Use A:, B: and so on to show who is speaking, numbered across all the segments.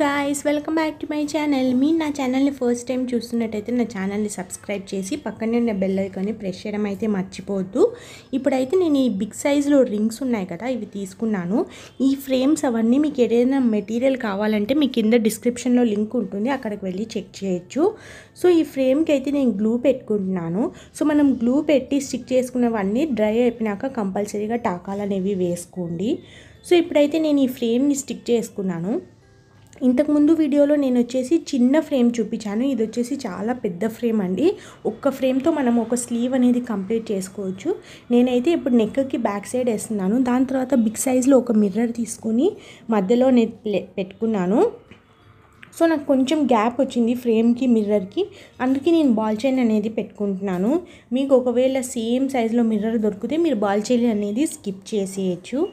A: Guys welcome back to my channel మీరు నా ఛానల్ని ఫస్ట్ టైం చూస్తున్నట్టయితే నా ఛానల్ని సబ్స్క్రైబ్ చేసి పక్కనే ఉన్న బెల్ ఐకాన్ని ప్రెస్ చేయడం అయితే మర్చిపోవద్దు. ఇప్పుడైతే నేను ఈ బిగ్ సైజులో రింగ్స్ ఉన్నాయి కదా ఇవి తీసుకున్నాను. ఈ ఫ్రేమ్స్ అవన్నీ మీకు ఏదైనా మెటీరియల్ కావాలంటే మీ కింద డిస్క్రిప్షన్లో లింక్ ఉంటుంది అక్కడికి వెళ్ళి చెక్ చేయొచ్చు. సో ఈ ఫ్రేమ్కి అయితే నేను గ్లూ పెట్టుకుంటున్నాను. సో మనం గ్లూ పెట్టి స్టిక్ చేసుకున్నవన్నీ డ్రై అయిపోయినాక కంపల్సరీగా టాకాలు అనేవి వేసుకోండి. సో ఇప్పుడైతే నేను ఈ ఫ్రేమ్ని స్టిక్ చేసుకున్నాను. ఇంతకుముందు వీడియోలో నేను వచ్చేసి చిన్న ఫ్రేమ్ చూపించాను. ఇది వచ్చేసి చాలా పెద్ద ఫ్రేమ్ అండి. ఒక్క ఫ్రేమ్తో మనం ఒక స్లీవ్ అనేది కంప్లీట్ చేసుకోవచ్చు. నేనైతే ఇప్పుడు నెక్కి బ్యాక్ సైడ్ వేస్తున్నాను. దాని తర్వాత బిగ్ సైజ్లో ఒక మిర్రర్ తీసుకొని మధ్యలో పెట్టుకున్నాను. సో నాకు కొంచెం గ్యాప్ వచ్చింది ఫ్రేమ్కి మిర్రర్కి. అందుకే నేను బాల్ చైన్ అనేది పెట్టుకుంటున్నాను. మీకు ఒకవేళ సేమ్ సైజులో మిర్రర్ దొరికితే మీరు బాల్ చైన్ అనేది స్కిప్ చేసేయచ్చు.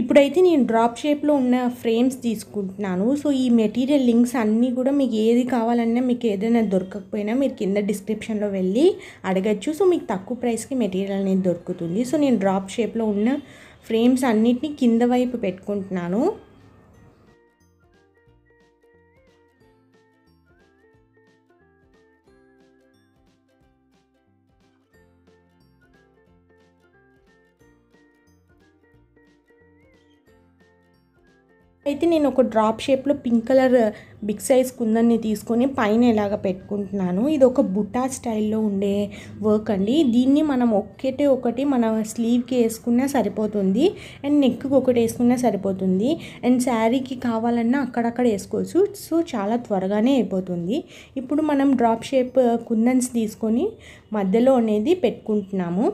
A: ఇప్పుడైతే నేను డ్రాప్ షేప్లో ఉన్న ఫ్రేమ్స్ తీసుకుంటున్నాను. సో ఈ మెటీరియల్ లింక్స్ అన్నీ కూడా మీకు ఏది కావాలన్నా మీకు ఏదైనా దొరకకపోయినా మీరు కింద డిస్క్రిప్షన్లో వెళ్ళి అడగచ్చు. సో మీకు తక్కువ ప్రైస్కి మెటీరియల్ అనేది దొరుకుతుంది. సో నేను డ్రాప్ షేప్లో ఉన్న ఫ్రేమ్స్ అన్నిటిని కింద వైపు పెట్టుకుంటున్నాను. అయితే నేను ఒక డ్రాప్ షేప్లో పింక్ కలర్ బిగ్ సైజ్ కుందన్ని తీసుకొని పైన ఇలాగ పెట్టుకుంటున్నాను. ఇది ఒక బుట్టా స్టైల్లో ఉండే వర్క్ అండి. దీన్ని మనం ఒక్కటే ఒకటి మన స్లీవ్కి వేసుకున్నా సరిపోతుంది. అండ్ నెక్కి ఒకటి వేసుకున్నా సరిపోతుంది. అండ్ శారీకి కావాలన్నా అక్కడక్కడ వేసుకోవచ్చు. సో చాలా త్వరగానే అయిపోతుంది. ఇప్పుడు మనం డ్రాప్ షేప్ కుందన్స్ తీసుకొని మధ్యలో అనేది పెట్టుకుంటున్నాము.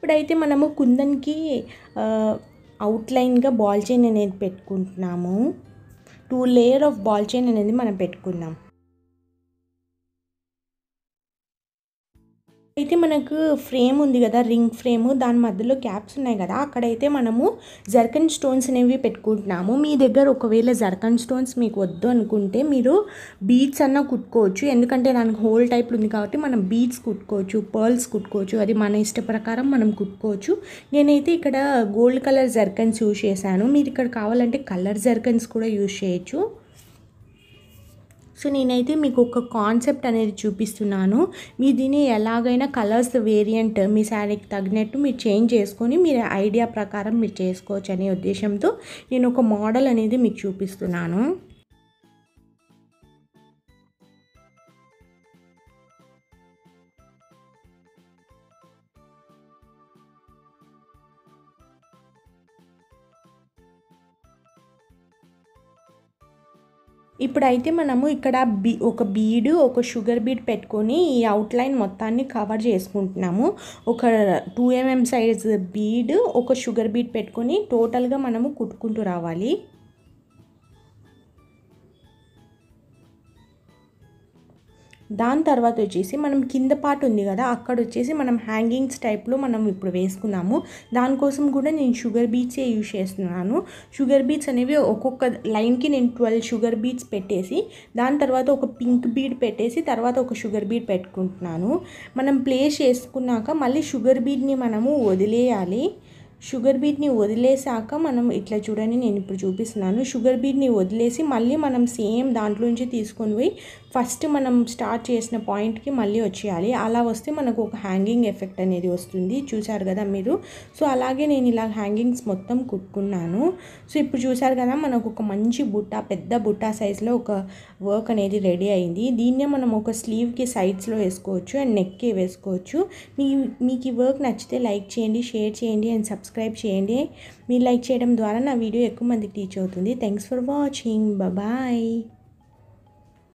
A: ఇప్పుడైతే మనము కుందన్కి అవుట్లైన్గా బాల్ చైన్ అనేది పెట్టుకుంటున్నాము. Two layer of ball chain అనేది మనం పెట్టుకుందాం. అయితే మనకు ఫ్రేమ్ ఉంది కదా రింగ్ ఫ్రేమ్. దాని మధ్యలో క్యాప్స్ ఉన్నాయి కదా అక్కడైతే మనము జర్కన్ స్టోన్స్ అనేవి పెట్టుకుంటున్నాము. మీ దగ్గర ఒకవేళ జర్కన్ స్టోన్స్ మీకు వద్దు అనుకుంటే మీరు బీడ్స్ అన్న కుట్టుకోవచ్చు. ఎందుకంటే దానికి హోల్ టైప్లో ఉంది కాబట్టి మనం బీడ్స్ కుట్టుకోవచ్చు పర్ల్స్ కుట్టుకోవచ్చు. అది మన ఇష్ట ప్రకారం మనం కుట్టుకోవచ్చు. నేనైతే ఇక్కడ గోల్డ్ కలర్ జర్కన్స్ యూజ్ చేశాను. మీరు ఇక్కడ కావాలంటే కలర్ జర్కన్స్ కూడా యూజ్ చేయొచ్చు. సో నేనైతే మీకు ఒక కాన్సెప్ట్ అనేది చూపిస్తున్నాను. మీ దీన్ని ఎలాగైనా కలర్స్ వేరియంట్ మీ శారీకి తగినట్టు మీరు చేంజ్ చేసుకొని మీరు ఐడియా ప్రకారం మీరు చేసుకోవచ్చు అనే ఉద్దేశంతో నేను ఒక మోడల్ అనేది మీకు చూపిస్తున్నాను. ఇప్పుడైతే మనము ఇక్కడ బీ ఒక బీడ్ ఒక షుగర్ బీడ్ పెట్టుకొని ఈ అవుట్లైన్ మొత్తాన్ని కవర్ చేసుకుంటున్నాము. ఒక టూ ఎంఎం సైజ్ బీడ్ ఒక షుగర్ బీడ్ పెట్టుకొని టోటల్గా మనము కుట్టుకుంటూ రావాలి. దాని తర్వాత వచ్చేసి మనం కింద పార్ట్ ఉంది కదా అక్కడ వచ్చేసి మనం హ్యాంగింగ్స్ టైప్లో మనం ఇప్పుడు వేసుకున్నాము. దానికోసం కూడా నేను షుగర్ బీట్సే యూజ్ చేస్తున్నాను. షుగర్ బీట్స్ అనేవి ఒక్కొక్క లైన్కి నేను ట్వెల్వ్ షుగర్ బీట్స్ పెట్టేసి దాని తర్వాత ఒక పింక్ బీడ్ పెట్టేసి తర్వాత ఒక షుగర్ బీడ్ పెట్టుకుంటున్నాను. మనం ప్లేస్ చేసుకున్నాక మళ్ళీ షుగర్ బీడ్ని మనము వదిలేయాలి. షుగర్ బీట్ని వదిలేసాక మనం ఇట్లా చూడండి నేను ఇప్పుడు చూపిస్తున్నాను. షుగర్ బీట్ని వదిలేసి మళ్ళీ మనం సేమ్ దాంట్లో నుంచి తీసుకొని పోయి ఫస్ట్ మనం స్టార్ట్ చేసిన పాయింట్కి మళ్ళీ వచ్చేయాలి. అలా వస్తే మనకు ఒక హ్యాంగింగ్ ఎఫెక్ట్ అనేది వస్తుంది. చూసారు కదా మీరు? సో అలాగే నేను ఇలా హ్యాంగింగ్స్ మొత్తం కుట్టుకున్నాను. సో ఇప్పుడు చూసారు కదా మనకు ఒక మంచి బుట్ట పెద్ద బుట్ట సైజులో ఒక వర్క్ అనేది రెడీ అయింది. దీన్నే మనం ఒక స్లీవ్కి సైడ్స్లో వేసుకోవచ్చు అండ్ నెక్కి వేసుకోవచ్చు. మీ మీకు ఈ వర్క్ నచ్చితే లైక్ చేయండి షేర్ చేయండి అండ్ సబ్స్క్రైబ్ చేయండి. మీరు లైక్ చేయడం ద్వారా నా వీడియో ఎక్కువ మందికి రీచ్ అవుతుంది. Thanks for watching. బాయ్